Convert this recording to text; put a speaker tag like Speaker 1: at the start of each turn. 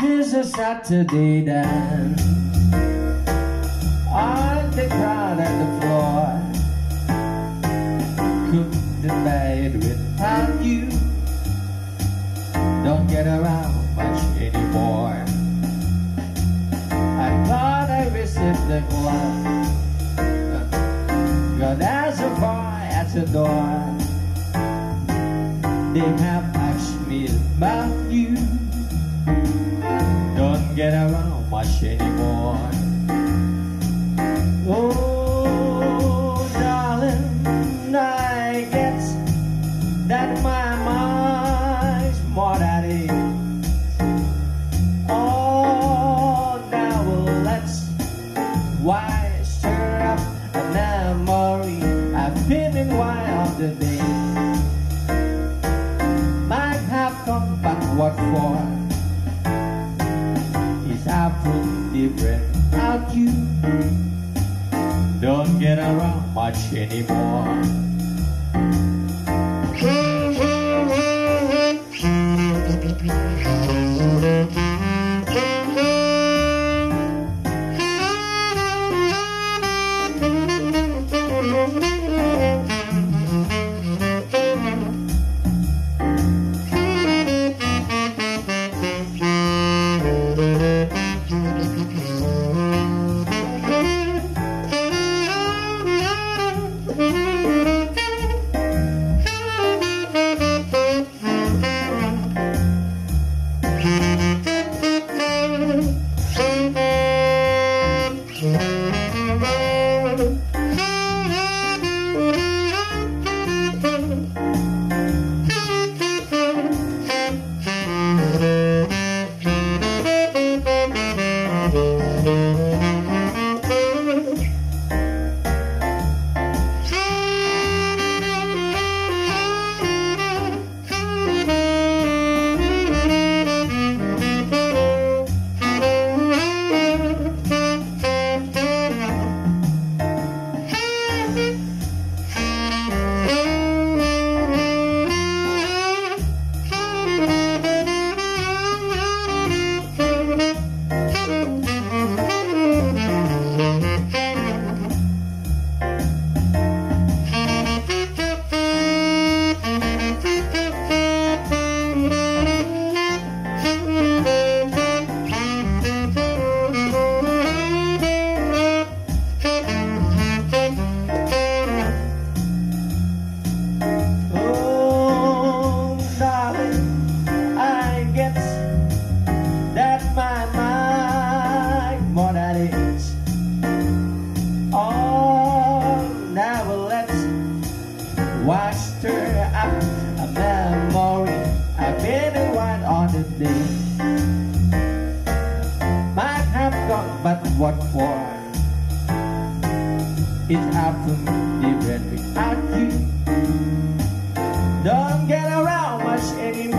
Speaker 1: There's a Saturday dance. On the ground and the floor. Couldn't bear it without you. Don't get around much anymore. I thought I received the glove God as a far at the door. They have asked me about you much anymore Oh, darling, I guess that my mind's more at ease. Oh, now let's why stir up a memory. I've been in wild the day Might have come, but what for? Different without you. Don't get around much anymore Oh, washed her up. A memory I've been the one on the day. Might have gone but what for? It happened different without you Don't get around much anymore.